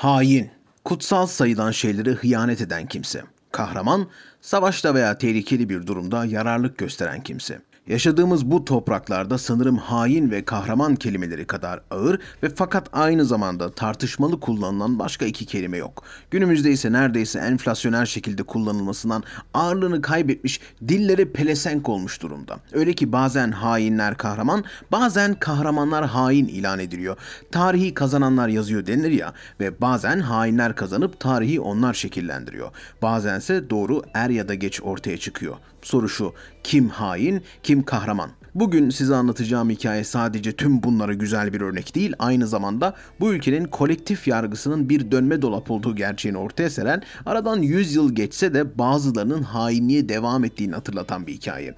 Hain, kutsal sayılan şeyleri hıyanet eden kimse. Kahraman, savaşta veya tehlikeli bir durumda yararlık gösteren kimse. Yaşadığımız bu topraklarda sanırım hain ve kahraman kelimeleri kadar ağır ve fakat aynı zamanda tartışmalı kullanılan başka iki kelime yok. Günümüzde ise neredeyse enflasyoner şekilde kullanılmasından ağırlığını kaybetmiş, dilleri pelesenk olmuş durumda. Öyle ki bazen hainler kahraman, bazen kahramanlar hain ilan ediliyor. Tarihi kazananlar yazıyor denir ya ve bazen hainler kazanıp tarihi onlar şekillendiriyor. Bazense doğru er ya da geç ortaya çıkıyor. Soru şu, kim hain, kim kahraman? Bugün size anlatacağım hikaye sadece tüm bunlara güzel bir örnek değil, aynı zamanda bu ülkenin kolektif yargısının bir dönme dolap olduğu gerçeğini ortaya seren, aradan 100 yıl geçse de bazılarının hainliğe devam ettiğini hatırlatan bir hikaye.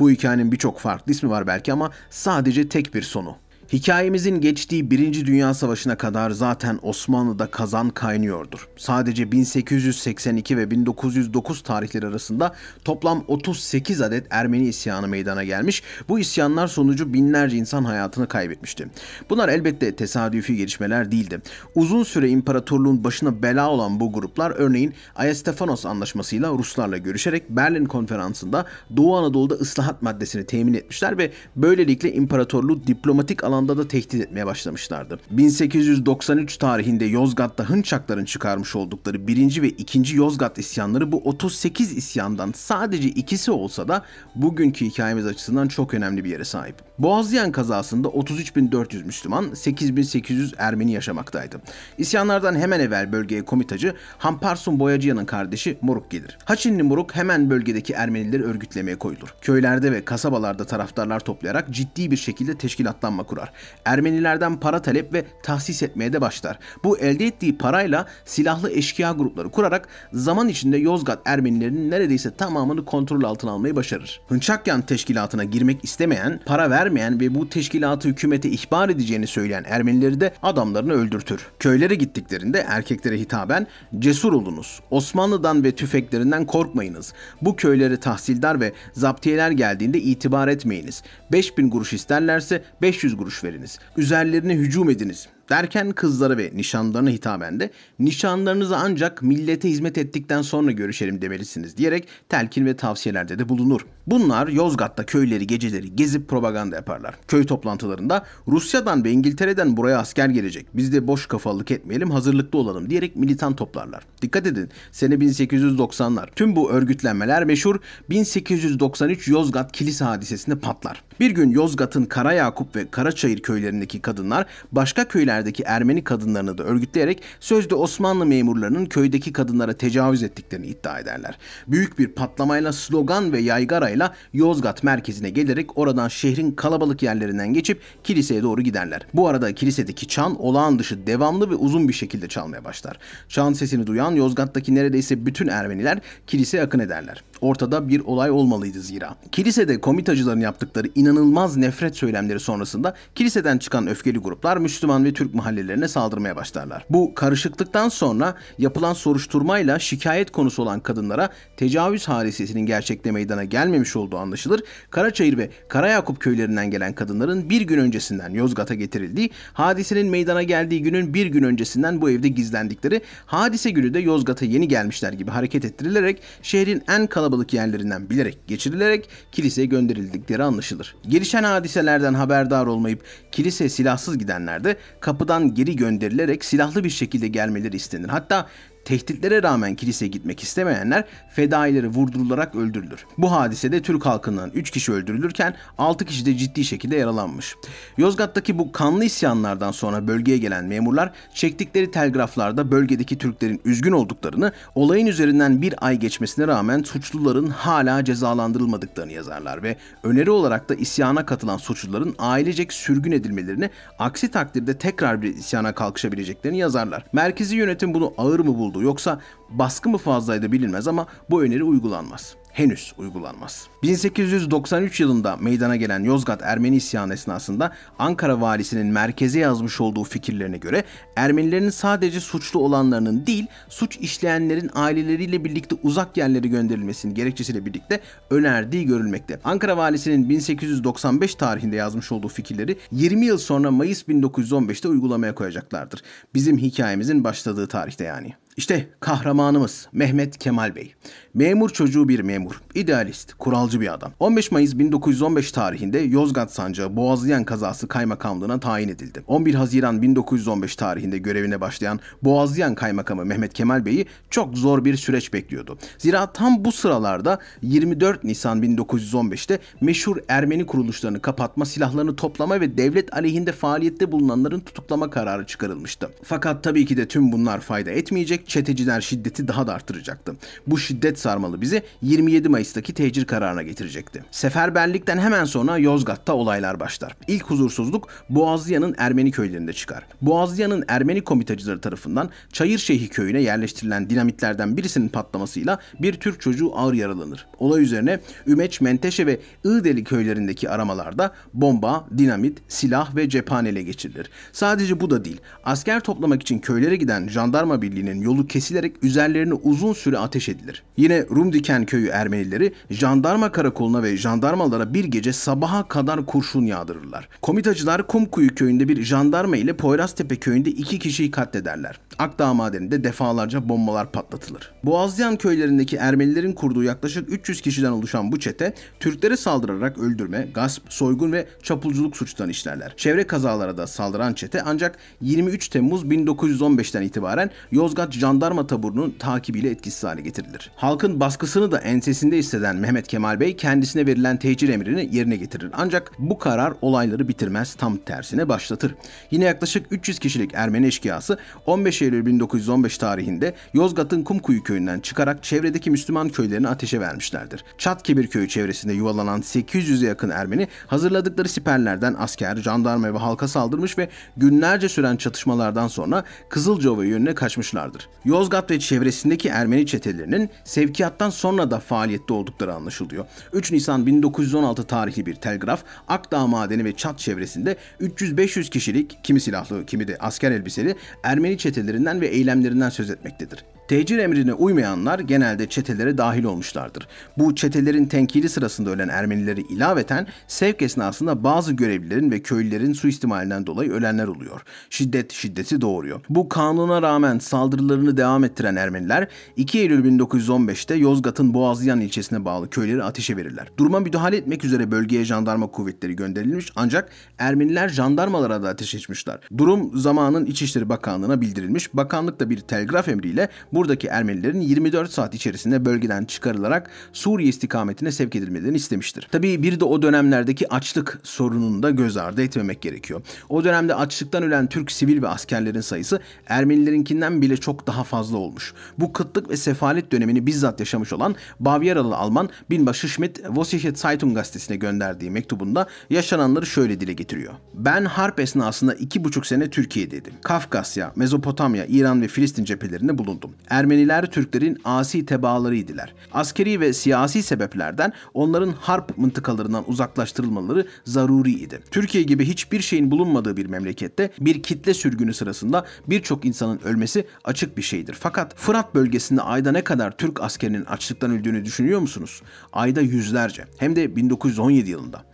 Bu hikayenin birçok farklı ismi var belki ama sadece tek bir sonu. Hikayemizin geçtiği Birinci Dünya Savaşı'na kadar zaten Osmanlı'da kazan kaynıyordur. Sadece 1882 ve 1909 tarihleri arasında toplam 38 adet Ermeni isyanı meydana gelmiş. Bu isyanlar sonucu binlerce insan hayatını kaybetmişti. Bunlar elbette tesadüfi gelişmeler değildi. Uzun süre imparatorluğun başına bela olan bu gruplar örneğin Ayestefanos Anlaşması'yla Ruslarla görüşerek Berlin Konferansı'nda Doğu Anadolu'da ıslahat maddesini temin etmişler ve böylelikle imparatorluğu diplomatik alan alanda da tehdit etmeye başlamışlardı. 1893 tarihinde Yozgat'ta Hınçakların çıkarmış oldukları 1. ve 2. Yozgat isyanları bu 38 isyandan sadece ikisi olsa da bugünkü hikayemiz açısından çok önemli bir yere sahip. Boğazlayan kazasında 33.400 Müslüman, 8.800 Ermeni yaşamaktaydı. İsyanlardan hemen evvel bölgeye komitacı Hamparsun Boyacıyan'ın kardeşi Moruk gelir. Haçinli Moruk hemen bölgedeki Ermenileri örgütlemeye koyulur. Köylerde ve kasabalarda taraftarlar toplayarak ciddi bir şekilde teşkilatlanma kurar. Ermenilerden para talep ve tahsis etmeye de başlar. Bu elde ettiği parayla silahlı eşkıya grupları kurarak zaman içinde Yozgat Ermenilerinin neredeyse tamamını kontrol altına almayı başarır. Hınçakyan teşkilatına girmek istemeyen, para vermeyen ve bu teşkilatı hükümete ihbar edeceğini söyleyen Ermenileri de adamlarını öldürtür. Köylere gittiklerinde erkeklere hitaben cesur olunuz. Osmanlı'dan ve tüfeklerinden korkmayınız. Bu köylere tahsildar ve zaptiyeler geldiğinde itibar etmeyiniz. 5000 kuruş isterlerse 500 kuruş veriniz. Üzerlerine hücum ediniz derken kızlara ve nişanlarına hitaben de nişanlarınızı ancak millete hizmet ettikten sonra görüşelim demelisiniz diyerek telkin ve tavsiyelerde de bulunur. Bunlar Yozgat'ta köyleri geceleri gezip propaganda yaparlar. Köy toplantılarında Rusya'dan ve İngiltere'den buraya asker gelecek. Biz de boş kafalık etmeyelim hazırlıklı olalım diyerek militan toplarlar. Dikkat edin sene 1890'lar. Tüm bu örgütlenmeler meşhur 1893 Yozgat kilise hadisesinde patlar. Bir gün Yozgat'ın Kara Yakup ve Karaçayır köylerindeki kadınlar başka köyler köylerdeki Ermeni kadınlarını da örgütleyerek sözde Osmanlı memurlarının köydeki kadınlara tecavüz ettiklerini iddia ederler. Büyük bir patlamayla slogan ve yaygarayla Yozgat merkezine gelerek oradan şehrin kalabalık yerlerinden geçip kiliseye doğru giderler. Bu arada kilisedeki çan olağan dışı devamlı ve uzun bir şekilde çalmaya başlar. Çan sesini duyan Yozgat'taki neredeyse bütün Ermeniler kiliseye akın ederler. Ortada bir olay olmalıydı zira. Kilisede komitacıların yaptıkları inanılmaz nefret söylemleri sonrasında kiliseden çıkan öfkeli gruplar Müslüman ve Türk mahallelerine saldırmaya başlarlar. Bu karışıklıktan sonra yapılan soruşturmayla şikayet konusu olan kadınlara tecavüz hadisesinin gerçekte meydana gelmemiş olduğu anlaşılır. Karaçayır ve Karayakup köylerinden gelen kadınların bir gün öncesinden Yozgat'a getirildiği, hadisenin meydana geldiği günün bir gün öncesinden bu evde gizlendikleri, hadise günü de Yozgat'a yeni gelmişler gibi hareket ettirilerek şehrin en kalabalık kalabalık yerlerinden bilerek geçirilerek kiliseye gönderildikleri anlaşılır. Gelişen hadiselerden haberdar olmayıp kilise silahsız gidenler de kapıdan geri gönderilerek silahlı bir şekilde gelmeleri istenir. Hatta Tehditlere rağmen kiliseye gitmek istemeyenler fedaileri vurdurularak öldürülür. Bu hadisede Türk halkından 3 kişi öldürülürken 6 kişi de ciddi şekilde yaralanmış. Yozgat'taki bu kanlı isyanlardan sonra bölgeye gelen memurlar çektikleri telgraflarda bölgedeki Türklerin üzgün olduklarını, olayın üzerinden bir ay geçmesine rağmen suçluların hala cezalandırılmadıklarını yazarlar ve öneri olarak da isyana katılan suçluların ailecek sürgün edilmelerini, aksi takdirde tekrar bir isyana kalkışabileceklerini yazarlar. Merkezi yönetim bunu ağır mı buldu yoksa baskı mı fazlaydı bilinmez ama bu öneri uygulanmaz. henüz uygulanmaz. 1893 yılında meydana gelen Yozgat Ermeni isyanı esnasında Ankara valisinin merkeze yazmış olduğu fikirlerine göre Ermenilerin sadece suçlu olanlarının değil, suç işleyenlerin aileleriyle birlikte uzak yerlere gönderilmesinin gerekçesiyle birlikte önerdiği görülmekte. Ankara valisinin 1895 tarihinde yazmış olduğu fikirleri 20 yıl sonra Mayıs 1915'te uygulamaya koyacaklardır. Bizim hikayemizin başladığı tarihte yani. İşte kahramanımız Mehmet Kemal Bey. Memur çocuğu bir memur, idealist, kuralcı bir adam. 15 Mayıs 1915 tarihinde Yozgat Sancağı Boğazlayan kazası kaymakamlığına tayin edildi. 11 Haziran 1915 tarihinde görevine başlayan Boğazlayan kaymakamı Mehmet Kemal Bey'i çok zor bir süreç bekliyordu. Zira tam bu sıralarda 24 Nisan 1915'te meşhur Ermeni kuruluşlarını kapatma, silahlarını toplama ve devlet aleyhinde faaliyette bulunanların tutuklama kararı çıkarılmıştı. Fakat tabii ki de tüm bunlar fayda etmeyecek, çeteciler şiddeti daha da artıracaktı. Bu şiddet sarmalı bizi 27 Mayıs'taki tecir kararına getirecekti. Seferberlikten hemen sonra Yozgat'ta olaylar başlar. İlk huzursuzluk Boğazlıyan'ın Ermeni köylerinde çıkar. Boğazlıyan'ın Ermeni komitacıları tarafından Çayırşehir köyüne yerleştirilen dinamitlerden birisinin patlamasıyla bir Türk çocuğu ağır yaralanır. Olay üzerine Ümeç, Menteşe ve Iğdeli köylerindeki aramalarda bomba, dinamit, silah ve cephane ele geçirilir. Sadece bu da değil. Asker toplamak için köylere giden jandarma birliğinin yolu kesilerek üzerlerine uzun süre ateş edilir. Yine Rumdiken köyü Ermenileri jandarma karakoluna ve jandarmalara bir gece sabaha kadar kurşun yağdırırlar. Komitacılar Kumkuyu köyünde bir jandarma ile Poyraztepe köyünde iki kişiyi katlederler. Akdağ madeninde defalarca bombalar patlatılır. Boğazlayan köylerindeki Ermenilerin kurduğu yaklaşık 300 kişiden oluşan bu çete Türklere saldırarak öldürme, gasp, soygun ve çapulculuk suçtan işlerler. Çevre kazalara da saldıran çete ancak 23 Temmuz 1915'ten itibaren Yozgat jandarma taburunun takibiyle etkisiz hale getirilir. Halkın baskısını da ensesinde hisseden Mehmet Kemal Bey kendisine verilen tecir emrini yerine getirir. Ancak bu karar olayları bitirmez tam tersine başlatır. Yine yaklaşık 300 kişilik Ermeni eşkıyası 15 Eylül 1915 tarihinde Yozgat'ın Kumkuyu köyünden çıkarak çevredeki Müslüman köylerini ateşe vermişlerdir. Çatkebir köyü çevresinde yuvalanan 800'e yakın Ermeni hazırladıkları siperlerden asker, jandarma ve halka saldırmış ve günlerce süren çatışmalardan sonra Kızılcaova yönüne kaçmışlardır. Yozgat ve çevresindeki Ermeni çetelerinin sevkiyattan sonra da faaliyette oldukları anlaşılıyor. 3 Nisan 1916 tarihli bir telgraf Akdağ Madeni ve Çat çevresinde 300-500 kişilik kimi silahlı kimi de asker elbiseli Ermeni çetelerinden ve eylemlerinden söz etmektedir. Tecir emrine uymayanlar genelde çetelere dahil olmuşlardır. Bu çetelerin tenkili sırasında ölen Ermenileri ilaveten sevk esnasında bazı görevlilerin ve köylülerin suistimalinden dolayı ölenler oluyor. Şiddet şiddeti doğuruyor. Bu kanuna rağmen saldırılarını devam ettiren Ermeniler 2 Eylül 1915'te Yozgat'ın Boğazlayan ilçesine bağlı köyleri ateşe verirler. Duruma müdahale etmek üzere bölgeye jandarma kuvvetleri gönderilmiş ancak Ermeniler jandarmalara da ateş açmışlar. Durum zamanın İçişleri Bakanlığı'na bildirilmiş. Bakanlık da bir telgraf emriyle buradaki Ermenilerin 24 saat içerisinde bölgeden çıkarılarak Suriye istikametine sevk edilmelerini istemiştir. Tabii bir de o dönemlerdeki açlık sorununu da göz ardı etmemek gerekiyor. O dönemde açlıktan ölen Türk sivil ve askerlerin sayısı Ermenilerinkinden bile çok daha fazla olmuş. Bu kıtlık ve sefalet dönemini bizzat yaşamış olan Bavyeralı Alman Binbaşı Schmidt Vossische Zeitung gazetesine gönderdiği mektubunda yaşananları şöyle dile getiriyor. Ben harp esnasında iki buçuk sene Türkiye'deydim. Kafkasya, Mezopotamya, İran ve Filistin cephelerinde bulundum. Ermeniler Türklerin asi tebaalarıydılar. Askeri ve siyasi sebeplerden onların harp mıntıkalarından uzaklaştırılmaları zaruri idi. Türkiye gibi hiçbir şeyin bulunmadığı bir memlekette bir kitle sürgünü sırasında birçok insanın ölmesi açık bir şeydir. Fakat Fırat bölgesinde ayda ne kadar Türk askerinin açlıktan öldüğünü düşünüyor musunuz? Ayda yüzlerce. Hem de 1917 yılında.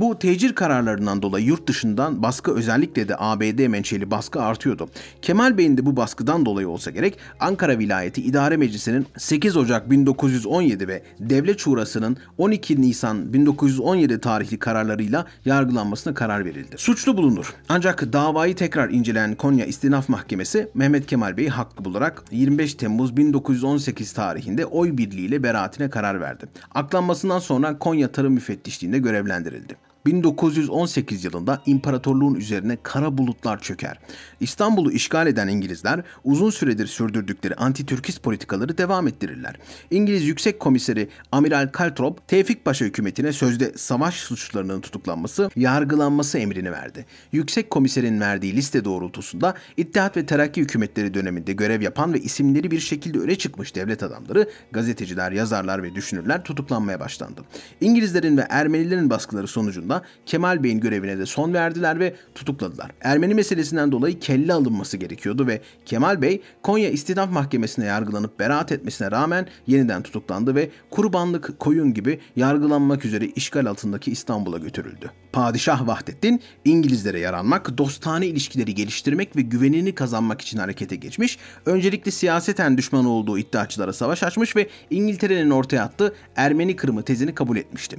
Bu tecir kararlarından dolayı yurt dışından baskı özellikle de ABD menşeli baskı artıyordu. Kemal Bey'in de bu baskıdan dolayı olsa gerek Ankara Vilayeti İdare Meclisi'nin 8 Ocak 1917 ve Devlet Şurası'nın 12 Nisan 1917 tarihli kararlarıyla yargılanmasına karar verildi. Suçlu bulunur. Ancak davayı tekrar inceleyen Konya İstinaf Mahkemesi Mehmet Kemal Bey'i haklı bularak 25 Temmuz 1918 tarihinde oy birliğiyle beraatine karar verdi. Aklanmasından sonra Konya Tarım Müfettişliğinde görevlendirildi. 1918 yılında imparatorluğun üzerine kara bulutlar çöker. İstanbul'u işgal eden İngilizler uzun süredir sürdürdükleri anti-Türkist politikaları devam ettirirler. İngiliz Yüksek Komiseri Amiral Calthrop, Tevfik Paşa hükümetine sözde savaş suçlarının tutuklanması, yargılanması emrini verdi. Yüksek Komiserin verdiği liste doğrultusunda İttihat ve Terakki hükümetleri döneminde görev yapan ve isimleri bir şekilde öne çıkmış devlet adamları, gazeteciler, yazarlar ve düşünürler tutuklanmaya başlandı. İngilizlerin ve Ermenilerin baskıları sonucunda Kemal Bey'in görevine de son verdiler ve tutukladılar. Ermeni meselesinden dolayı kelle alınması gerekiyordu ve Kemal Bey Konya İstidaf Mahkemesi'ne yargılanıp beraat etmesine rağmen yeniden tutuklandı ve kurbanlık koyun gibi yargılanmak üzere işgal altındaki İstanbul'a götürüldü. Padişah Vahdettin İngilizlere yaranmak, dostane ilişkileri geliştirmek ve güvenini kazanmak için harekete geçmiş, öncelikle siyaseten düşman olduğu iddiaçılara savaş açmış ve İngiltere'nin ortaya attığı Ermeni Kırımı tezini kabul etmişti.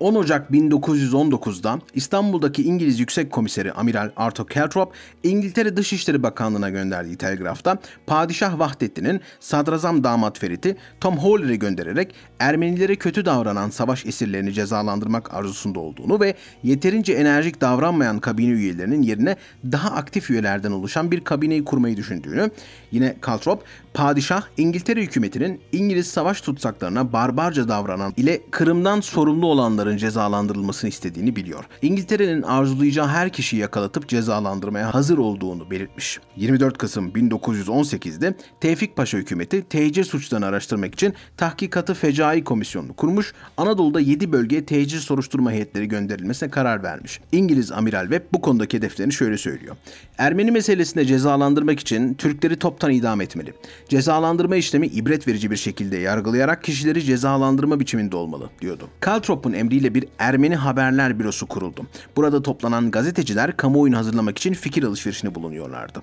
10 Ocak 1919'da İstanbul'daki İngiliz Yüksek Komiseri Amiral Arthur Calthrop, İngiltere Dışişleri Bakanlığı'na gönderdiği telgrafta Padişah Vahdettin'in sadrazam damat Ferit'i Tom Hawler'e göndererek Ermenilere kötü davranan savaş esirlerini cezalandırmak arzusunda olduğunu ve yeterince enerjik davranmayan kabine üyelerinin yerine daha aktif üyelerden oluşan bir kabineyi kurmayı düşündüğünü, yine Calthrop, Padişah İngiltere hükümetinin İngiliz savaş tutsaklarına barbarca davranan ile Kırım'dan sorumlu olanların cezalandırılmasını istediğini biliyor. İngiltere'nin arzulayacağı her kişiyi yakalatıp cezalandırmaya hazır olduğunu belirtmiş. 24 Kasım 1918'de Tevfik Paşa hükümeti tecir suçlarını araştırmak için Tahkikatı Fecai Komisyonu'nu kurmuş, Anadolu'da 7 bölgeye tecir soruşturma heyetleri gönderilmesine karar vermiş. İngiliz Amiral Webb bu konudaki hedeflerini şöyle söylüyor. Ermeni meselesinde cezalandırmak için Türkleri toptan idam etmeli. Cezalandırma işlemi ibret verici bir şekilde yargılayarak kişileri cezalandırma biçiminde olmalı diyordu. Caltrop'un emriyle bir Ermeni Haberler Bürosu kuruldu. Burada toplanan gazeteciler kamuoyunu hazırlamak için fikir alışverişinde bulunuyorlardı.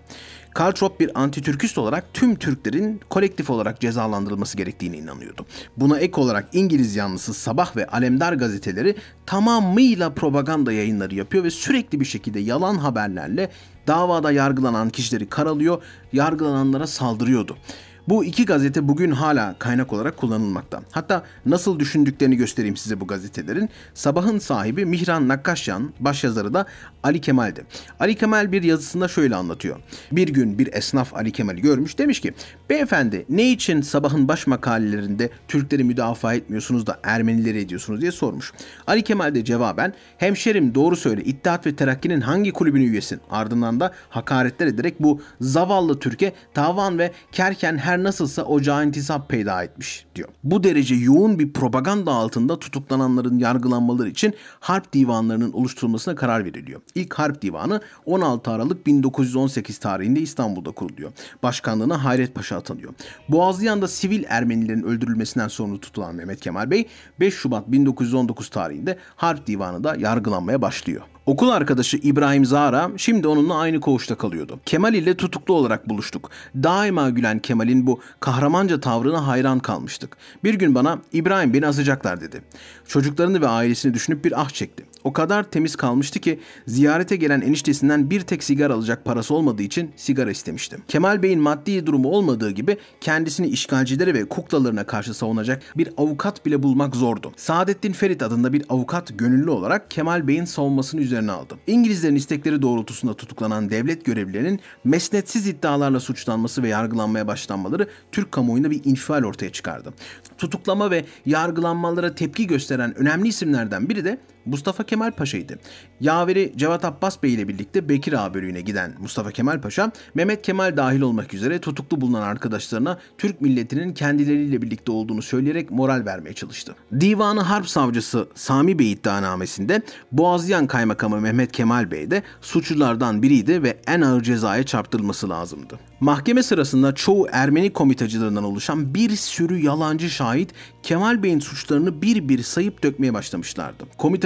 Caltrop bir antitürkist olarak tüm Türklerin kolektif olarak cezalandırılması gerektiğine inanıyordu. Buna ek olarak İngiliz yanlısı Sabah ve Alemdar gazeteleri tamamıyla propaganda yayınları yapıyor ve sürekli bir şekilde yalan haberlerle davada yargılanan kişileri karalıyor, yargılananlara saldırıyordu. Bu iki gazete bugün hala kaynak olarak kullanılmakta. Hatta nasıl düşündüklerini göstereyim size bu gazetelerin. Sabahın sahibi Mihran Nakkaşyan, başyazarı da Ali Kemal'di. Ali Kemal bir yazısında şöyle anlatıyor. Bir gün bir esnaf Ali Kemal'i görmüş demiş ki Beyefendi ne için sabahın baş makalelerinde Türkleri müdafaa etmiyorsunuz da Ermenileri ediyorsunuz diye sormuş. Ali Kemal de cevaben hemşerim doğru söyle İttihat ve Terakki'nin hangi kulübün üyesin? Ardından da hakaretler ederek bu zavallı Türkiye tavan ve kerken her nasılsa ocağa intisap peyda etmiş diyor. Bu derece yoğun bir propaganda altında tutuklananların yargılanmaları için harp divanlarının oluşturulmasına karar veriliyor. İlk harp divanı 16 Aralık 1918 tarihinde İstanbul'da kuruluyor. Başkanlığına Hayret Paşa atanıyor. Boğazlıyan'da sivil Ermenilerin öldürülmesinden sonra tutulan Mehmet Kemal Bey 5 Şubat 1919 tarihinde harp divanında yargılanmaya başlıyor. Okul arkadaşı İbrahim Zara şimdi onunla aynı koğuşta kalıyordu. Kemal ile tutuklu olarak buluştuk. Daima gülen Kemal'in bu kahramanca tavrına hayran kalmıştık. Bir gün bana İbrahim beni asacaklar dedi. Çocuklarını ve ailesini düşünüp bir ah çekti. O kadar temiz kalmıştı ki ziyarete gelen eniştesinden bir tek sigara alacak parası olmadığı için sigara istemiştim. Kemal Bey'in maddi durumu olmadığı gibi kendisini işgalcilere ve kuklalarına karşı savunacak bir avukat bile bulmak zordu. Saadettin Ferit adında bir avukat gönüllü olarak Kemal Bey'in savunmasını üzerine aldı. İngilizlerin istekleri doğrultusunda tutuklanan devlet görevlilerinin mesnetsiz iddialarla suçlanması ve yargılanmaya başlanmaları Türk kamuoyunda bir infial ortaya çıkardı. Tutuklama ve yargılanmalara tepki gösteren önemli isimlerden biri de Mustafa Kemal Paşa'ydı. Yaveri Cevat Abbas Bey ile birlikte Bekir Ağa bölüğüne giden Mustafa Kemal Paşa, Mehmet Kemal dahil olmak üzere tutuklu bulunan arkadaşlarına Türk milletinin kendileriyle birlikte olduğunu söyleyerek moral vermeye çalıştı. Divanı Harp Savcısı Sami Bey iddianamesinde Boğazyan Kaymakamı Mehmet Kemal Bey de suçlulardan biriydi ve en ağır cezaya çarptırılması lazımdı. Mahkeme sırasında çoğu Ermeni komitacılarından oluşan bir sürü yalancı şahit Kemal Bey'in suçlarını bir bir sayıp dökmeye başlamışlardı.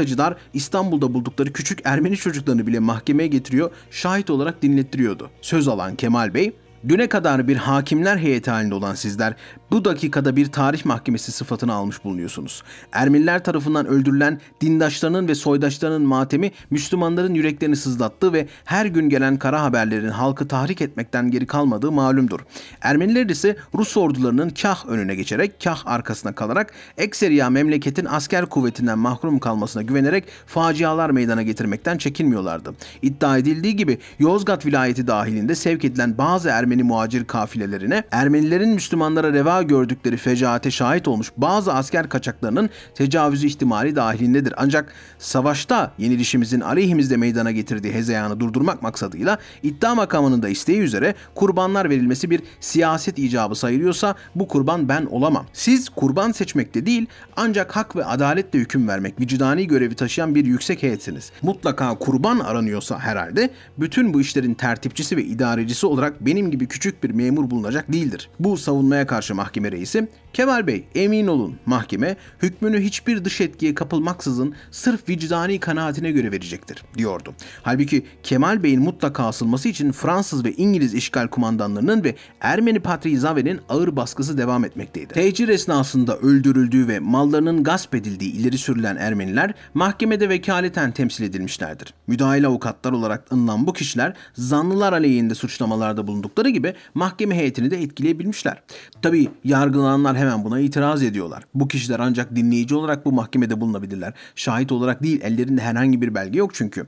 Komitacılar İstanbul'da buldukları küçük Ermeni çocuklarını bile mahkemeye getiriyor, şahit olarak dinlettiriyordu. Söz alan Kemal Bey, Düne kadar bir hakimler heyeti halinde olan sizler bu dakikada bir tarih mahkemesi sıfatını almış bulunuyorsunuz. Ermeniler tarafından öldürülen dindaşlarının ve soydaşlarının matemi Müslümanların yüreklerini sızlattığı ve her gün gelen kara haberlerin halkı tahrik etmekten geri kalmadığı malumdur. Ermeniler ise Rus ordularının kah önüne geçerek kah arkasına kalarak ekseriya memleketin asker kuvvetinden mahrum kalmasına güvenerek facialar meydana getirmekten çekinmiyorlardı. İddia edildiği gibi Yozgat vilayeti dahilinde sevk edilen bazı Ermeni muhacir kafilelerine Ermenilerin Müslümanlara reva gördükleri fecaate şahit olmuş bazı asker kaçaklarının tecavüzü ihtimali dahilindedir. Ancak savaşta yenilişimizin aleyhimizde meydana getirdiği hezeyanı durdurmak maksadıyla iddia makamının da isteği üzere kurbanlar verilmesi bir siyaset icabı sayılıyorsa bu kurban ben olamam. Siz kurban seçmekte değil ancak hak ve adaletle hüküm vermek vicdani görevi taşıyan bir yüksek heyetsiniz. Mutlaka kurban aranıyorsa herhalde bütün bu işlerin tertipçisi ve idarecisi olarak benim gibi küçük bir memur bulunacak değildir. Bu savunmaya karşı mahkeme reisi Kemal Bey emin olun mahkeme hükmünü hiçbir dış etkiye kapılmaksızın sırf vicdani kanaatine göre verecektir diyordu. Halbuki Kemal Bey'in mutlaka asılması için Fransız ve İngiliz işgal kumandanlarının ve Ermeni Patriği Zave'nin ağır baskısı devam etmekteydi. Tecir esnasında öldürüldüğü ve mallarının gasp edildiği ileri sürülen Ermeniler mahkemede vekaleten temsil edilmişlerdir. Müdahale avukatlar olarak anılan bu kişiler zanlılar aleyhinde suçlamalarda bulundukları gibi mahkeme heyetini de etkileyebilmişler. Tabi yargılananlar hemen buna itiraz ediyorlar. Bu kişiler ancak dinleyici olarak bu mahkemede bulunabilirler. Şahit olarak değil ellerinde herhangi bir belge yok çünkü.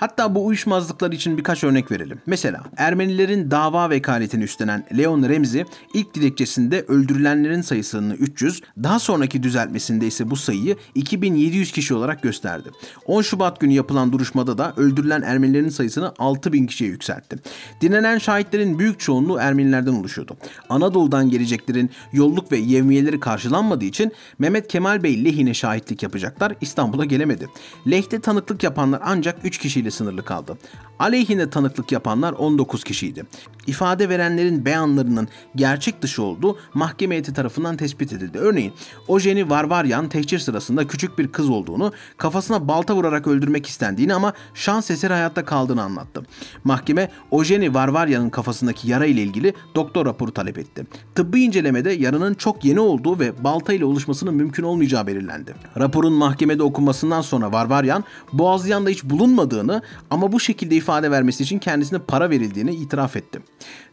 Hatta bu uyuşmazlıklar için birkaç örnek verelim. Mesela Ermenilerin dava vekaletini üstlenen Leon Remzi ilk dilekçesinde öldürülenlerin sayısını 300, daha sonraki düzeltmesinde ise bu sayıyı 2700 kişi olarak gösterdi. 10 Şubat günü yapılan duruşmada da öldürülen Ermenilerin sayısını 6000 kişiye yükseltti. Dinlenen şahitlerin büyük çoğunluğu Ermenilerden oluşuyordu. Anadolu'dan geleceklerin yolluk ve yevmiyeleri karşılanmadığı için Mehmet Kemal Bey lehine şahitlik yapacaklar İstanbul'a gelemedi. Lehte tanıklık yapanlar ancak 3 kişiyle sınırlı kaldı. Aleyhine tanıklık yapanlar 19 kişiydi. İfade verenlerin beyanlarının gerçek dışı olduğu mahkeme heyeti tarafından tespit edildi. Örneğin Ojeni Varvaryan tehcir sırasında küçük bir kız olduğunu, kafasına balta vurarak öldürmek istendiğini ama şans eseri hayatta kaldığını anlattı. Mahkeme Ojeni Varvaryan'ın kafasındaki yara ile ilgili doktor raporu talep etti. Tıbbi incelemede yaranın çok yeni olduğu ve balta ile oluşmasının mümkün olmayacağı belirlendi. Raporun mahkemede okunmasından sonra Varvaryan Boğazlayan'da hiç bulunmadığını ama bu şekilde ifade vermesi için kendisine para verildiğini itiraf etti.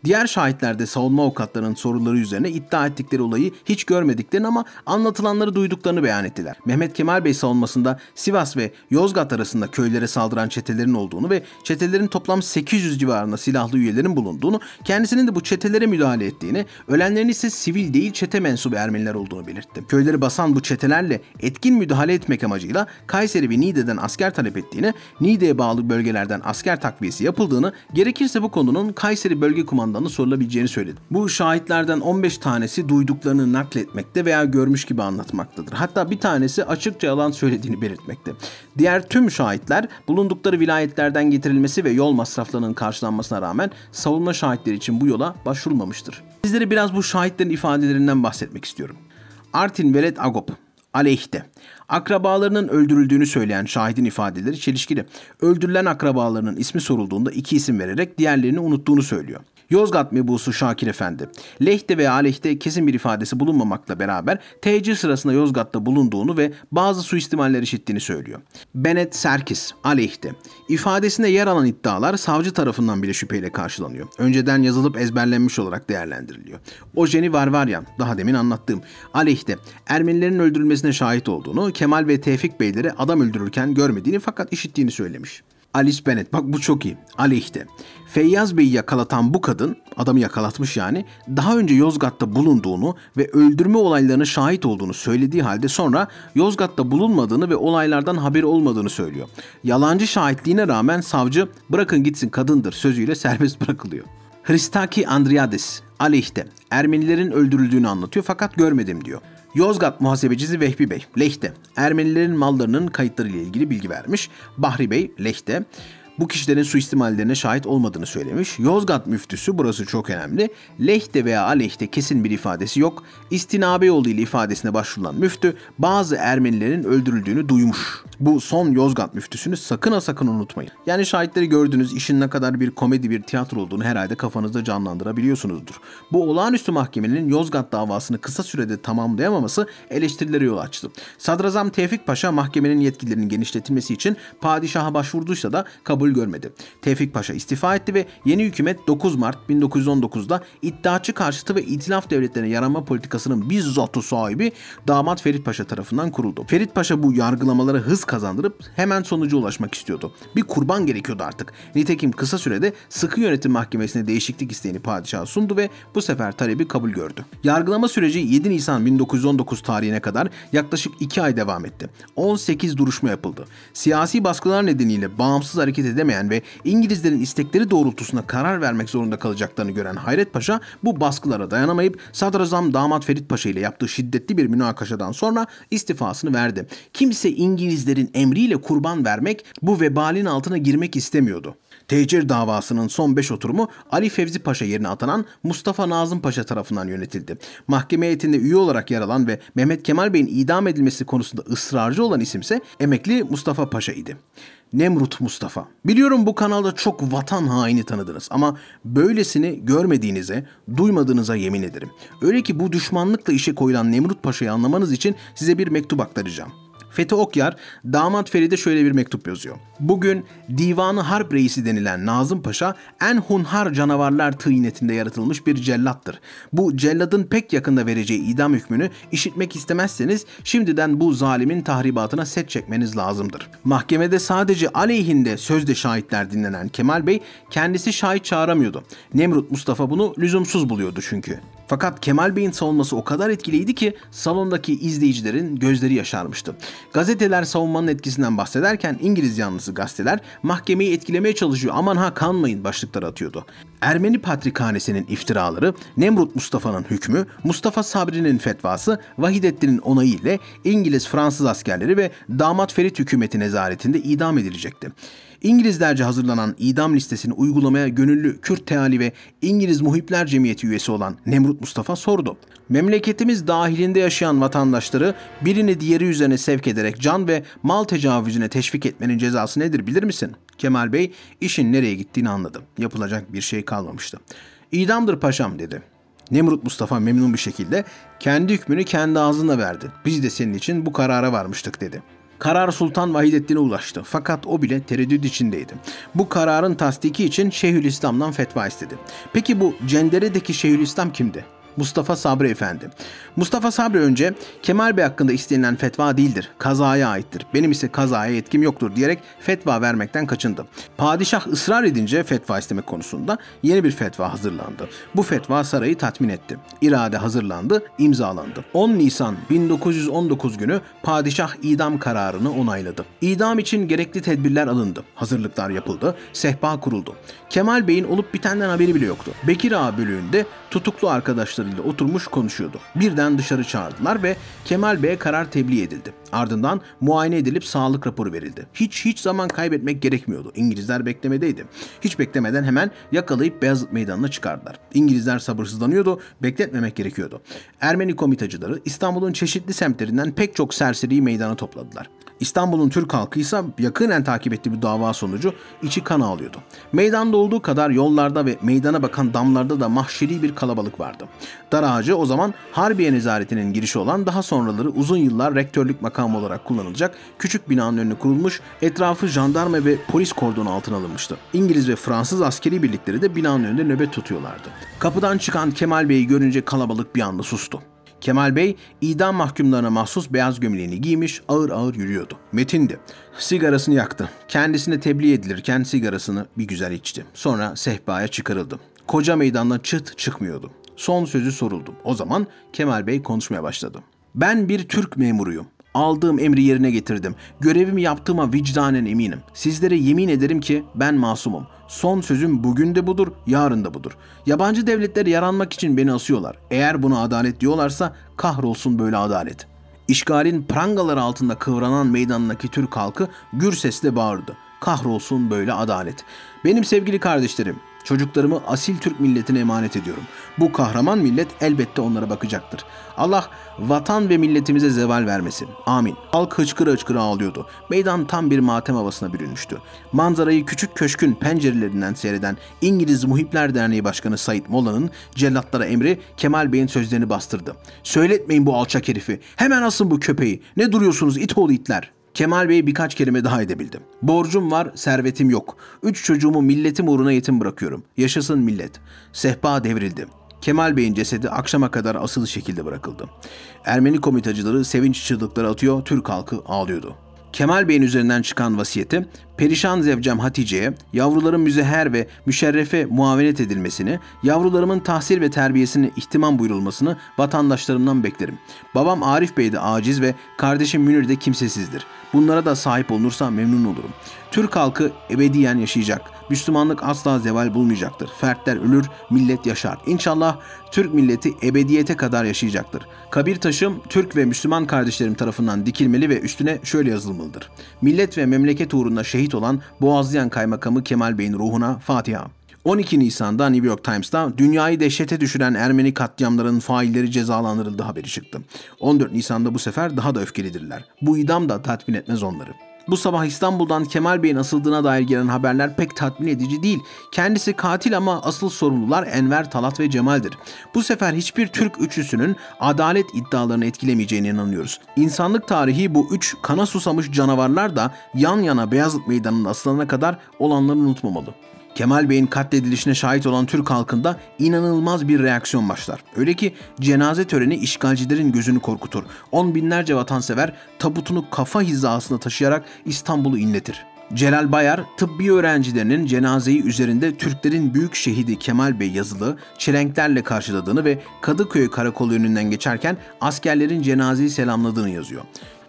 Diğer şahitler de savunma avukatlarının soruları üzerine iddia ettikleri olayı hiç görmediklerini ama anlatılanları duyduklarını beyan ettiler. Mehmet Kemal Bey savunmasında Sivas ve Yozgat arasında köylere saldıran çetelerin olduğunu ve çetelerin toplam 800 civarında silahlı üyelerin bulunduğunu, kendisinin de bu çetelere müdahale ettiğini, ölenlerin ise sivil değil çete mensubu Ermeniler olduğunu belirtti. Köyleri basan bu çetelerle etkin müdahale etmek amacıyla Kayseri ve Niğde'den asker talep ettiğini, Niğde'ye bağlı bölgelerden asker takviyesi yapıldığını, gerekirse bu konunun Kayseri Bölge Kumandanı sorulabileceğini söyledi. Bu şahitlerden 15 tanesi duyduklarını nakletmekte veya görmüş gibi anlatmaktadır. Hatta bir tanesi açıkça yalan söylediğini belirtmekte. Diğer tüm şahitler bulundukları vilayetlerden getirilmesi ve yol masraflarının karşılanmasına rağmen savunma şahitleri için bu yola başvurulmamıştır. Sizlere biraz bu şahitlerin ifadelerinden bahsetmek istiyorum. Artin Velet Agop aleyhte. Akrabalarının öldürüldüğünü söyleyen şahidin ifadeleri çelişkili. Öldürülen akrabalarının ismi sorulduğunda iki isim vererek diğerlerini unuttuğunu söylüyor. Yozgat mebusu Şakir Efendi. Lehte veya aleyhte kesin bir ifadesi bulunmamakla beraber tecil sırasında Yozgat'ta bulunduğunu ve bazı suistimaller işittiğini söylüyor. Bennett Serkis aleyhte. İfadesinde yer alan iddialar savcı tarafından bile şüpheyle karşılanıyor. Önceden yazılıp ezberlenmiş olarak değerlendiriliyor. Ojeni Varvaryan, daha demin anlattığım, aleyhte Ermenilerin öldürülmesine şahit olduğunu, Kemal ve Tevfik Beyleri adam öldürürken görmediğini fakat işittiğini söylemiş. Alice Bennett. Bak bu çok iyi. Aleyhte. Feyyaz Bey'i yakalatan bu kadın, adamı yakalatmış yani, daha önce Yozgat'ta bulunduğunu ve öldürme olaylarına şahit olduğunu söylediği halde sonra Yozgat'ta bulunmadığını ve olaylardan haberi olmadığını söylüyor. Yalancı şahitliğine rağmen savcı bırakın gitsin kadındır sözüyle serbest bırakılıyor. Hristaki Andriades aleyhte Ermenilerin öldürüldüğünü anlatıyor fakat görmedim diyor. Yozgat muhasebecisi Vehbi Bey, Lehte, Ermenilerin mallarının kayıtları ile ilgili bilgi vermiş. Bahri Bey, Lehte, bu kişilerin suistimallerine şahit olmadığını söylemiş. Yozgat müftüsü burası çok önemli. Lehte veya aleyhte kesin bir ifadesi yok. İstinabe yolu ile ifadesine başvurulan müftü bazı Ermenilerin öldürüldüğünü duymuş. Bu son Yozgat müftüsünü sakın ha sakın unutmayın. Yani şahitleri gördünüz işin ne kadar bir komedi bir tiyatro olduğunu herhalde kafanızda canlandırabiliyorsunuzdur. Bu olağanüstü mahkemenin Yozgat davasını kısa sürede tamamlayamaması eleştirilere yol açtı. Sadrazam Tevfik Paşa mahkemenin yetkilerinin genişletilmesi için padişaha başvurduysa da kabul görmedi. Tevfik Paşa istifa etti ve yeni hükümet 9 Mart 1919'da iddiaçı karşıtı ve itilaf devletlerine yaranma politikasının bizzatı sahibi damat Ferit Paşa tarafından kuruldu. Ferit Paşa bu yargılamalara hız kazandırıp hemen sonuca ulaşmak istiyordu. Bir kurban gerekiyordu artık. Nitekim kısa sürede sıkı yönetim mahkemesine değişiklik isteğini padişaha sundu ve bu sefer talebi kabul gördü. Yargılama süreci 7 Nisan 1919 tarihine kadar yaklaşık 2 ay devam etti. 18 duruşma yapıldı. Siyasi baskılar nedeniyle bağımsız hareket edemeyen ve İngilizlerin istekleri doğrultusunda karar vermek zorunda kalacaklarını gören Hayret Paşa bu baskılara dayanamayıp Sadrazam Damat Ferit Paşa ile yaptığı şiddetli bir münakaşadan sonra istifasını verdi. Kimse İngilizlerin emriyle kurban vermek bu vebalin altına girmek istemiyordu. Tecir davasının son 5 oturumu Ali Fevzi Paşa yerine atanan Mustafa Nazım Paşa tarafından yönetildi. Mahkeme heyetinde üye olarak yer alan ve Mehmet Kemal Bey'in idam edilmesi konusunda ısrarcı olan isimse emekli Mustafa Paşa idi. Nemrut Mustafa. Biliyorum bu kanalda çok vatan haini tanıdınız ama böylesini görmediğinize, duymadığınıza yemin ederim. Öyle ki bu düşmanlıkla işe koyulan Nemrut Paşa'yı anlamanız için size bir mektup aktaracağım. Fethi Okyar, damat Feride şöyle bir mektup yazıyor. Bugün Divanı Harp Reisi denilen Nazım Paşa en hunhar canavarlar tıynetinde yaratılmış bir cellattır. Bu celladın pek yakında vereceği idam hükmünü işitmek istemezseniz şimdiden bu zalimin tahribatına set çekmeniz lazımdır. Mahkemede sadece aleyhinde sözde şahitler dinlenen Kemal Bey kendisi şahit çağıramıyordu. Nemrut Mustafa bunu lüzumsuz buluyordu çünkü. Fakat Kemal Bey'in savunması o kadar etkiliydi ki salondaki izleyicilerin gözleri yaşarmıştı. Gazeteler savunmanın etkisinden bahsederken İngiliz yanlısı gazeteler mahkemeyi etkilemeye çalışıyor aman ha kanmayın başlıkları atıyordu. Ermeni Patrikhanesi'nin iftiraları, Nemrut Mustafa'nın hükmü, Mustafa Sabri'nin fetvası, Vahidettin'in onayı ile İngiliz-Fransız askerleri ve damat Ferit hükümeti nezaretinde idam edilecekti. İngilizlerce hazırlanan idam listesini uygulamaya gönüllü Kürt Teali ve İngiliz Muhipler Cemiyeti üyesi olan Nemrut Mustafa sordu. Memleketimiz dahilinde yaşayan vatandaşları birini diğeri üzerine sevk ederek can ve mal tecavüzüne teşvik etmenin cezası nedir bilir misin? Kemal Bey işin nereye gittiğini anladı. Yapılacak bir şey kalmamıştı. İdamdır paşam dedi. Nemrut Mustafa memnun bir şekilde kendi hükmünü kendi ağzına verdi. Biz de senin için bu karara varmıştık dedi. Karar Sultan Vahidettin'e ulaştı fakat o bile tereddüt içindeydi. Bu kararın tasdiki için Şeyhülislam'dan fetva istedi. Peki bu Cendere'deki Şeyhülislam kimdi? Mustafa Sabri Efendi. Mustafa Sabri önce Kemal Bey hakkında istenilen fetva değildir, kazaya aittir. Benim ise kazaya yetkim yoktur diyerek fetva vermekten kaçındı. Padişah ısrar edince fetva istemek konusunda yeni bir fetva hazırlandı. Bu fetva sarayı tatmin etti. İrade hazırlandı, imzalandı. 10 Nisan 1919 günü padişah idam kararını onayladı. İdam için gerekli tedbirler alındı. Hazırlıklar yapıldı, sehpa kuruldu. Kemal Bey'in olup bitenden haberi bile yoktu. Bekir Ağa bölüğünde tutuklu arkadaşlarıyla oturmuş konuşuyordu. Birden dışarı çağırdılar ve Kemal Bey'e karar tebliğ edildi. Ardından muayene edilip sağlık raporu verildi. Hiç hiç zaman kaybetmek gerekmiyordu. İngilizler beklemedeydi. Hiç beklemeden hemen yakalayıp Beyazıt Meydanı'na çıkardılar. İngilizler sabırsızlanıyordu, bekletmemek gerekiyordu. Ermeni komitacıları İstanbul'un çeşitli semtlerinden pek çok serseriyi meydana topladılar. İstanbul'un Türk halkı ise yakinen takip ettiği bir dava sonucu içi kan ağlıyordu. Meydanda olduğu kadar yollarda ve meydana bakan damlarda da mahşeri bir kalabalık vardı. Dar ağacı o zaman Harbiye Nezaretinin girişi olan daha sonraları uzun yıllar rektörlük makamı olarak kullanılacak küçük binanın önüne kurulmuş, etrafı jandarma ve polis kordonu altına alınmıştı. İngiliz ve Fransız askeri birlikleri de binanın önünde nöbet tutuyorlardı. Kapıdan çıkan Kemal Bey'i görünce kalabalık bir anda sustu. Kemal Bey idam mahkumlarına mahsus beyaz gömleğini giymiş ağır ağır yürüyordu. Metindi. Sigarasını yaktı. Kendisine tebliğ edilirken sigarasını bir güzel içti. Sonra sehpaya çıkarıldı. Koca meydandan çıt çıkmıyordu. Son sözü soruldu. O zaman Kemal Bey konuşmaya başladı. Ben bir Türk memuruyum. Aldığım emri yerine getirdim. Görevimi yaptığıma vicdanen eminim. Sizlere yemin ederim ki ben masumum. Son sözüm bugün de budur, yarın da budur. Yabancı devletler yaranmak için beni asıyorlar. Eğer buna adalet diyorlarsa kahrolsun böyle adalet. İşgalin prangaları altında kıvranan meydandaki Türk halkı gür sesle bağırdı. Kahrolsun böyle adalet. Benim sevgili kardeşlerim, Çocuklarımı asil Türk milletine emanet ediyorum. Bu kahraman millet elbette onlara bakacaktır. Allah vatan ve milletimize zeval vermesin. Amin. Halk hıçkıra hıçkıra ağlıyordu. Meydan tam bir matem havasına bürünmüştü. Manzarayı küçük köşkün pencerelerinden seyreden İngiliz Muhipler Derneği Başkanı Said Mola'nın cellatlara emri Kemal Bey'in sözlerini bastırdı. Söyletmeyin bu alçak herifi. Hemen asın bu köpeği. Ne duruyorsunuz it oğlu itler. Kemal Bey birkaç kelime daha edebildim. Borcum var, servetim yok. Üç çocuğumu milletim uğruna yetim bırakıyorum. Yaşasın millet. Sehpa devrildi. Kemal Bey'in cesedi akşama kadar asılı şekilde bırakıldı. Ermeni komitacıları sevinç çığlıkları atıyor, Türk halkı ağlıyordu. Kemal Bey'in üzerinden çıkan vasiyeti, perişan zevcem Hatice'ye yavruların müzeher ve müşerrefe muavenet edilmesini, yavrularımın tahsil ve terbiyesine ihtimam buyurulmasını vatandaşlarımdan beklerim. Babam Arif Bey de aciz ve kardeşim Münir de kimsesizdir. Bunlara da sahip olunursa memnun olurum. Türk halkı ebediyen yaşayacak. Müslümanlık asla zeval bulmayacaktır. Fertler ölür, millet yaşar. İnşallah Türk milleti ebediyete kadar yaşayacaktır. Kabir taşım Türk ve Müslüman kardeşlerim tarafından dikilmeli ve üstüne şöyle yazılmalıdır. Millet ve memleket uğrunda şehit olan Boğazlayan Kaymakamı Kemal Bey'in ruhuna Fatiha. 12 Nisan'da New York Times'ta dünyayı dehşete düşüren Ermeni katliamların failleri cezalandırıldı haberi çıktı. 14 Nisan'da bu sefer daha da öfkelidirler. Bu idam da tatmin etmez onları. Bu sabah İstanbul'dan Kemal Bey'in asıldığına dair gelen haberler pek tatmin edici değil. Kendisi katil ama asıl sorumlular Enver, Talat ve Cemal'dir. Bu sefer hiçbir Türk üçlüsünün adalet iddialarını etkilemeyeceğine inanıyoruz. İnsanlık tarihi bu üç kana susamış canavarlar da yan yana Beyazıt Meydanı'nda asılana kadar olanları unutmamalı. Kemal Bey'in katledilişine şahit olan Türk halkında inanılmaz bir reaksiyon başlar. Öyle ki cenaze töreni işgalcilerin gözünü korkutur. On binlerce vatansever tabutunu kafa hizasında taşıyarak İstanbul'u inletir. Celal Bayar, tıbbi öğrencilerinin cenazeyi üzerinde Türklerin büyük şehidi Kemal Bey yazılı çelenklerle karşıladığını ve Kadıköy karakolu önünden geçerken askerlerin cenazeyi selamladığını yazıyor.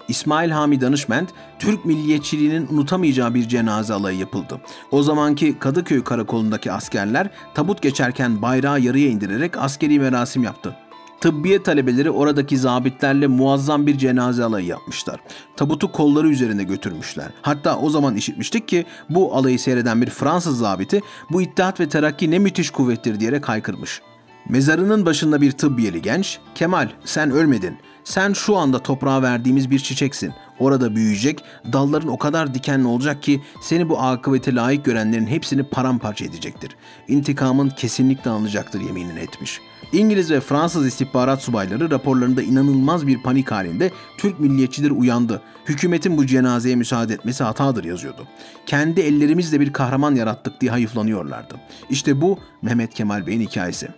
İsmail Hami Danışment, Türk milliyetçiliğinin unutamayacağı bir cenaze alayı yapıldı. O zamanki Kadıköy karakolundaki askerler tabut geçerken bayrağı yarıya indirerek askeri merasim yaptı. Tıbbiye talebeleri oradaki zabitlerle muazzam bir cenaze alayı yapmışlar. Tabutu kolları üzerinde götürmüşler. Hatta o zaman işitmiştik ki bu alayı seyreden bir Fransız zabiti bu İttihat ve Terakki ne müthiş kuvvettir diyerek haykırmış. Mezarının başında bir tıbbiyeli genç, Kemal sen ölmedin. Sen şu anda toprağa verdiğimiz bir çiçeksin. Orada büyüyecek, dalların o kadar dikenli olacak ki seni bu akıbete layık görenlerin hepsini paramparça edecektir. İntikamın kesinlikle alınacaktır yeminini etmiş. İngiliz ve Fransız istihbarat subayları raporlarında inanılmaz bir panik halinde Türk milliyetçileri uyandı. Hükümetin bu cenazeye müsaade etmesi hatadır yazıyordu. Kendi ellerimizle bir kahraman yarattık diye hayıflanıyorlardı. İşte bu Mehmet Kemal Bey'in hikayesi.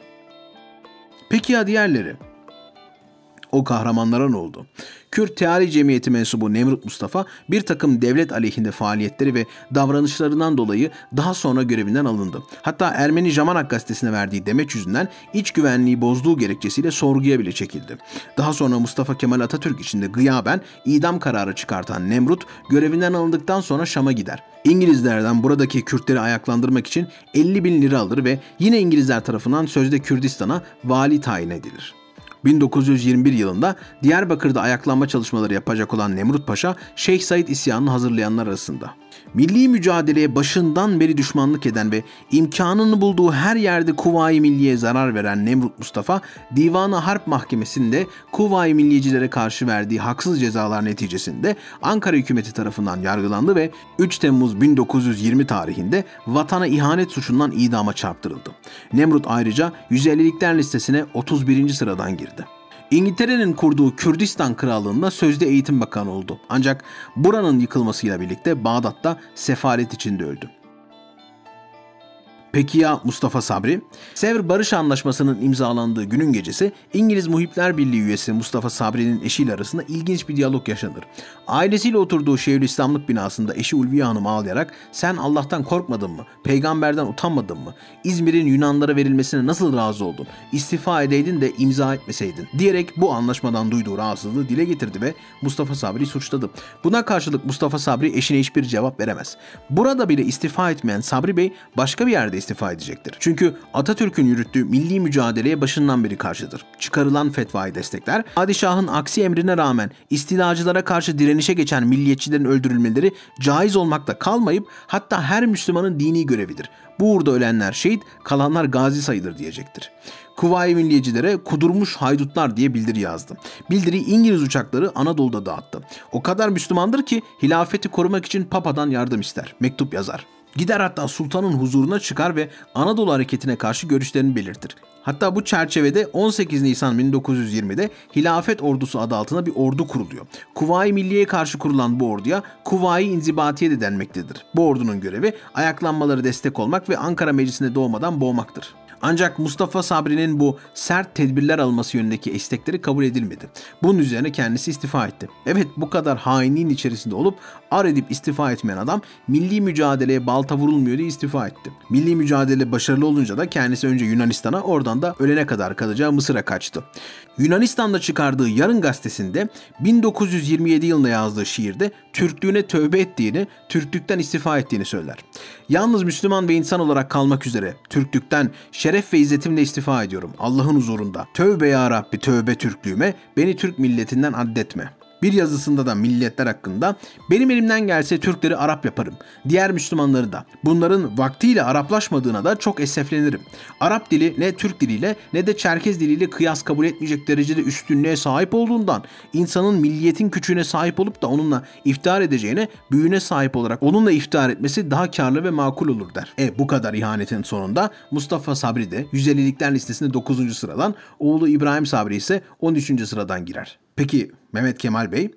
Peki ya diğerleri? O kahramanlara ne oldu? Kürt Teali Cemiyeti mensubu Nemrut Mustafa bir takım devlet aleyhinde faaliyetleri ve davranışlarından dolayı daha sonra görevinden alındı. Hatta Ermeni Jamanak gazetesine verdiği demeç yüzünden iç güvenliği bozduğu gerekçesiyle sorguya bile çekildi. Daha sonra Mustafa Kemal Atatürk içinde gıyaben idam kararı çıkartan Nemrut görevinden alındıktan sonra Şam'a gider. İngilizlerden buradaki Kürtleri ayaklandırmak için 50 bin lira alır ve yine İngilizler tarafından sözde Kürdistan'a vali tayin edilir. 1921 yılında Diyarbakır'da ayaklanma çalışmaları yapacak olan Nemrut Paşa, Şeyh Said isyanını hazırlayanlar arasında. Milli mücadeleye başından beri düşmanlık eden ve imkanını bulduğu her yerde Kuvayi Milliye zarar veren Nemrut Mustafa, Divanı Harp Mahkemesi'nde Kuvayi Milliyecilere karşı verdiği haksız cezalar neticesinde Ankara hükümeti tarafından yargılandı ve 3 Temmuz 1920 tarihinde vatana ihanet suçundan idama çarptırıldı. Nemrut ayrıca 150'likler listesine 31. sıradan girdi. İngiltere'nin kurduğu Kürdistan Krallığı'nda sözde eğitim bakanı oldu. Ancak buranın yıkılmasıyla birlikte Bağdat'ta sefaret içinde öldü. Peki ya Mustafa Sabri? Sevr Barış Anlaşması'nın imzalandığı günün gecesi İngiliz Muhipler Birliği üyesi Mustafa Sabri'nin eşiyle arasında ilginç bir diyalog yaşanır. Ailesiyle oturduğu Şeyhülislamlık binasında eşi Ulviye Hanım ağlayarak sen Allah'tan korkmadın mı? Peygamberden utanmadın mı? İzmir'in Yunanlara verilmesine nasıl razı oldun? İstifa edeydin de imza etmeseydin diyerek bu anlaşmadan duyduğu rahatsızlığı dile getirdi ve Mustafa Sabri suçladı. Buna karşılık Mustafa Sabri eşine hiçbir cevap veremez. Burada bile istifa etmeyen Sabri Bey başka bir yerde istifa edecektir. Çünkü Atatürk'ün yürüttüğü milli mücadeleye başından beri karşıdır. Çıkarılan fetvayı destekler, padişahın aksi emrine rağmen istilacılara karşı direnişe geçen milliyetçilerin öldürülmeleri caiz olmakla kalmayıp hatta her Müslümanın dini görevidir. Bu uğurda ölenler şehit, kalanlar gazi sayılır diyecektir. Kuvayi Milliyecilere kudurmuş haydutlar diye bildiri yazdı. Bildiri İngiliz uçakları Anadolu'da dağıttı. O kadar Müslümandır ki hilafeti korumak için Papa'dan yardım ister. Mektup yazar. Gider hatta sultanın huzuruna çıkar ve Anadolu hareketine karşı görüşlerini belirtir. Hatta bu çerçevede 18 Nisan 1920'de Hilafet Ordusu adı altında bir ordu kuruluyor. Kuvayi Milliye'ye karşı kurulan bu orduya Kuvayi İnzibatiye de denmektedir. Bu ordunun görevi ayaklanmaları destek olmak ve Ankara Meclisi'nde doğmadan boğmaktır. Ancak Mustafa Sabri'nin bu sert tedbirler alması yönündeki istekleri kabul edilmedi. Bunun üzerine kendisi istifa etti. Evet bu kadar hainliğin içerisinde olup ar edip istifa etmeyen adam milli mücadeleye balta vurulmuyor diye istifa etti. Milli mücadele başarılı olunca da kendisi önce Yunanistan'a oradan da ölene kadar kalacağı Mısır'a kaçtı. Yunanistan'da çıkardığı Yarın gazetesinde 1927 yılında yazdığı şiirde Türklüğüne tövbe ettiğini, Türklükten istifa ettiğini söyler. Yalnız Müslüman ve insan olarak kalmak üzere Türklükten şeref ve izzetimle istifa ediyorum Allah'ın huzurunda. Tövbe ya Rabbi tövbe Türklüğüme, beni Türk milletinden addetme.'' Bir yazısında da milletler hakkında benim elimden gelse Türkleri Arap yaparım. Diğer Müslümanları da. Bunların vaktiyle Araplaşmadığına da çok eseflenirim. Arap dili ne Türk diliyle ne de Çerkez diliyle kıyas kabul etmeyecek derecede üstünlüğe sahip olduğundan insanın milliyetin küçüğüne sahip olup da onunla iftihar edeceğine büyüğüne sahip olarak onunla iftihar etmesi daha karlı ve makul olur der. E bu kadar ihanetin sonunda Mustafa Sabri de 150'likler listesinde 9. sıradan, oğlu İbrahim Sabri ise 13. sıradan girer. Peki Mehmet Kemal Bey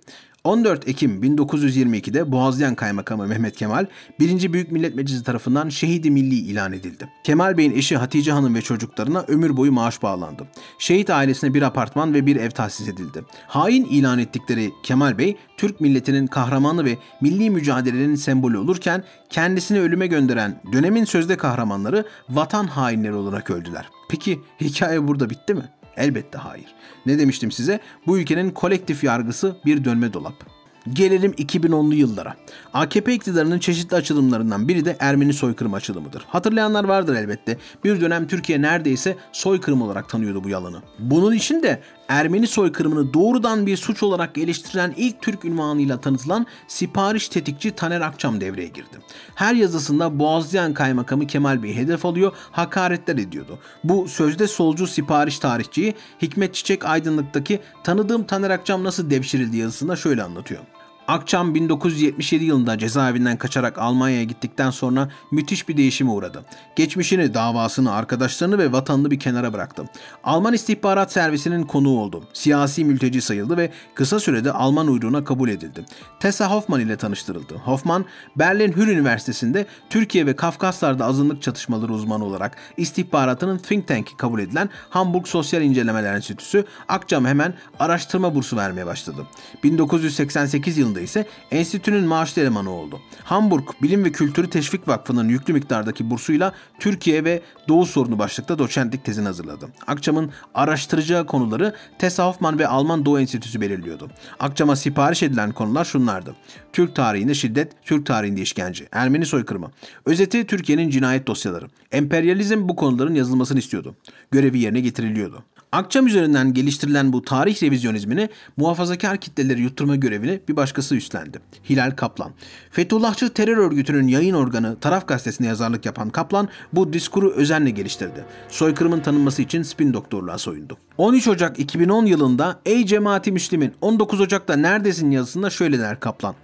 14 Ekim 1922'de Boğazlayan Kaymakamı Mehmet Kemal 1. Büyük Millet Meclisi tarafından şehidi milli ilan edildi. Kemal Bey'in eşi Hatice Hanım ve çocuklarına ömür boyu maaş bağlandı. Şehit ailesine bir apartman ve bir ev tahsis edildi. Hain ilan ettikleri Kemal Bey, Türk milletinin kahramanı ve milli mücadelenin sembolü olurken kendisini ölüme gönderen dönemin sözde kahramanları vatan hainleri olarak öldüler. Peki hikaye burada bitti mi? Elbette hayır. Ne demiştim size? Bu ülkenin kolektif yargısı bir dönme dolap. Gelelim 2010'lu yıllara. AKP iktidarının çeşitli açılımlarından biri de Ermeni soykırım açılımıdır. Hatırlayanlar vardır elbette. Bir dönem Türkiye neredeyse soykırım olarak tanıyordu bu yalanı. Bunun için de Ermeni soykırımını doğrudan bir suç olarak eleştiren ilk Türk ünvanıyla tanıtılan sipariş tetikçi Taner Akçam devreye girdi. Her yazısında Boğazlayan Kaymakamı Kemal Bey hedef alıyor, hakaretler ediyordu. Bu sözde solcu sipariş tarihçiyi Hikmet Çiçek Aydınlık'taki tanıdığım Taner Akçam nasıl devşirildi yazısında şöyle anlatıyor. Akçam 1977 yılında cezaevinden kaçarak Almanya'ya gittikten sonra müthiş bir değişime uğradı. Geçmişini, davasını, arkadaşlarını ve vatanını bir kenara bıraktı. Alman istihbarat servisinin konuğu oldu. Siyasi mülteci sayıldı ve kısa sürede Alman uyruğuna kabul edildi. Tessa Hoffman ile tanıştırıldı. Hoffman, Berlin Hür Üniversitesi'nde Türkiye ve Kafkaslar'da azınlık çatışmaları uzmanı olarak istihbaratının think tank kabul edilen Hamburg Sosyal İncelemeler Enstitüsü Akçam hemen araştırma bursu vermeye başladı. 1988 yılında yılında ise enstitünün maaşlı elemanı oldu. Hamburg Bilim ve Kültürü Teşvik Vakfı'nın yüklü miktardaki bursuyla Türkiye ve Doğu sorunu başlıkta doçentlik tezini hazırladı. Akçam'ın araştıracağı konuları Tessa Hoffman ve Alman Doğu Enstitüsü belirliyordu. Akçam'a sipariş edilen konular şunlardı. Türk tarihinde şiddet, Türk tarihinde işkence, Ermeni soykırımı. Özeti Türkiye'nin cinayet dosyaları. Emperyalizm bu konuların yazılmasını istiyordu. Görevi yerine getiriliyordu. Akçam üzerinden geliştirilen bu tarih revizyonizmini muhafazakar kitleleri yutturma görevini bir başkası üstlendi. Hilal Kaplan. Fethullahçı terör örgütünün yayın organı Taraf Gazetesi'ne yazarlık yapan Kaplan bu diskuru özenle geliştirdi. Soykırımın tanınması için spin doktorluğa soyundu. 13 Ocak 2010 yılında Ey Cemaati Müslim'in 19 Ocak'ta neredesin yazısında şöyle der Kaplan.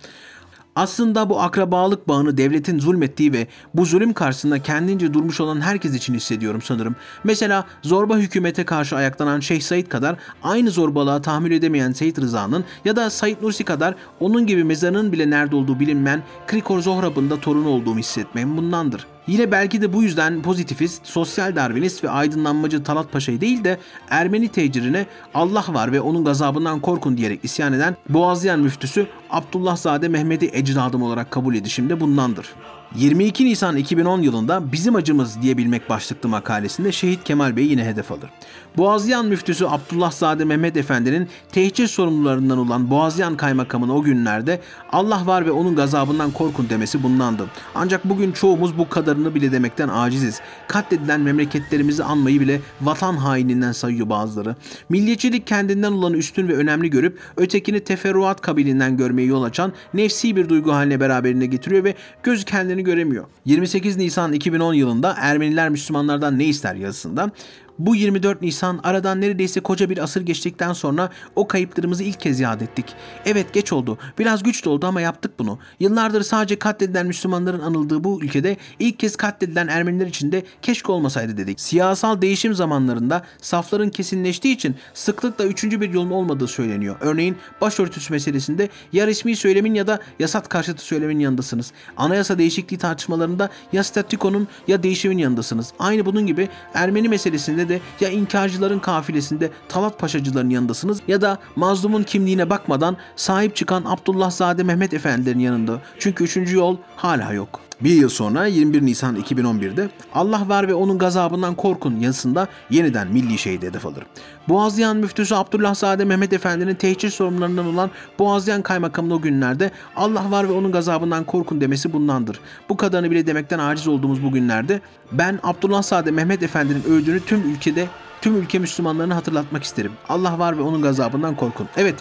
Aslında bu akrabalık bağını devletin zulmettiği ve bu zulüm karşısında kendince durmuş olan herkes için hissediyorum sanırım. Mesela zorba hükümete karşı ayaklanan Şeyh Said kadar aynı zorbalığa tahammül edemeyen Seyit Rıza'nın ya da Said Nursi kadar onun gibi mezarının bile nerede olduğu bilinmeyen Krikor Zohrab'ın da torunu olduğumu hissetmem bundandır. Yine belki de bu yüzden pozitifist, sosyal darwinist ve aydınlanmacı Talat Paşa'yı değil de Ermeni tecirine Allah var ve onun gazabından korkun diyerek isyan eden Boğazlayan müftüsü Abdullah Zade Mehmet'i ecdadım olarak kabul edişim de bundandır. 22 Nisan 2010 yılında Bizim Acımız diyebilmek başlıklı makalesinde Şehit Kemal Bey yine hedef alır. Boğazlayan müftüsü Abdullah Zade Mehmet Efendi'nin tehcir sorumlularından olan Boğazlayan kaymakamın o günlerde Allah var ve onun gazabından korkun demesi bundandı. Ancak bugün çoğumuz bu kadarını bile demekten aciziz. Katledilen memleketlerimizi anmayı bile vatan haininden sayıyor bazıları. Milliyetçilik kendinden olanı üstün ve önemli görüp ötekini teferruat kabilinden görmeyi yol açan nefsi bir duygu haline beraberinde getiriyor ve göz kendini göremiyor. 28 Nisan 2010 yılında Ermeniler Müslümanlardan ne ister yazısında bu 24 Nisan aradan neredeyse koca bir asır geçtikten sonra o kayıplarımızı ilk kez yad ettik. Evet geç oldu. Biraz güç de oldu ama yaptık bunu. Yıllardır sadece katledilen Müslümanların anıldığı bu ülkede ilk kez katledilen Ermeniler için de keşke olmasaydı dedik. Siyasal değişim zamanlarında safların kesinleştiği için sıklıkla üçüncü bir yolun olmadığı söyleniyor. Örneğin başörtüsü meselesinde ya resmi söylemin ya da yasat karşıtı söylemin yanındasınız. Anayasa değişikliği tartışmalarında ya statükonun ya değişimin yanındasınız. Aynı bunun gibi Ermeni meselesinde de ya inkarcıların kafilesinde Talat Paşacıların yanındasınız ya da mazlumun kimliğine bakmadan sahip çıkan Abdullah Zade Mehmet Efendilerin yanında. Çünkü üçüncü yol hala yok. Bir yıl sonra 21 Nisan 2011'de Allah var ve onun gazabından korkun yazısında yeniden milli şehit hedef alır. Boğazlayan müftüsü Abdullah Zade Mehmet Efendi'nin tehcir sorumlularından olan Boğazlayan kaymakamın o günlerde Allah var ve onun gazabından korkun demesi bundandır. Bu kadarını bile demekten aciz olduğumuz bu günlerde ben Abdullah Zade Mehmet Efendi'nin öldüğünü tüm ülkede tüm ülke Müslümanlarını hatırlatmak isterim. Allah var ve onun gazabından korkun. Evet,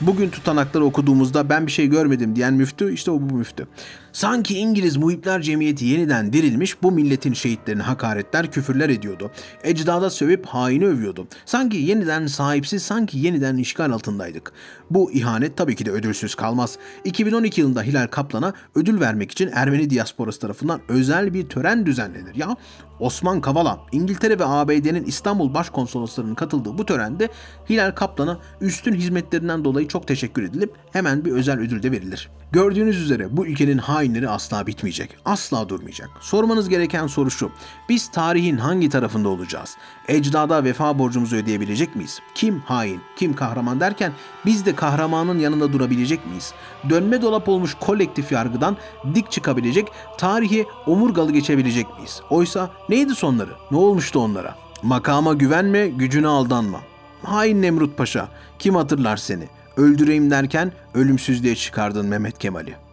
bugün tutanakları okuduğumuzda ben bir şey görmedim diyen müftü işte o bu müftü. Sanki İngiliz Muhipler Cemiyeti yeniden dirilmiş bu milletin şehitlerini hakaretler, küfürler ediyordu. Ecdada sövüp haini övüyordu. Sanki yeniden sahipsiz, sanki yeniden işgal altındaydık. Bu ihanet tabii ki de ödülsüz kalmaz. 2012 yılında Hilal Kaplan'a ödül vermek için Ermeni diasporası tarafından özel bir tören düzenlenir. Ya Osman Kavala, İngiltere ve ABD'nin İstanbul Başkonsoloslarının katıldığı bu törende Hilal Kaplan'a üstün hizmetlerinden dolayı çok teşekkür edilip hemen bir özel ödül de verilir. Gördüğünüz üzere bu ülkenin hainleri asla bitmeyecek. Asla durmayacak. Sormanız gereken soru şu. Biz tarihin hangi tarafında olacağız? Ecdada vefa borcumuzu ödeyebilecek miyiz? Kim hain, kim kahraman derken biz de kahramanın yanında durabilecek miyiz? Dönme dolap olmuş kolektif yargıdan dik çıkabilecek, tarihi omurgalı geçebilecek miyiz? Oysa neydi sonları? Ne olmuştu onlara? Makama güvenme, gücüne aldanma. Hain Nemrut Paşa, kim hatırlar seni? Öldüreyim derken ölümsüzlüğe çıkardın Mehmet Kemal'i.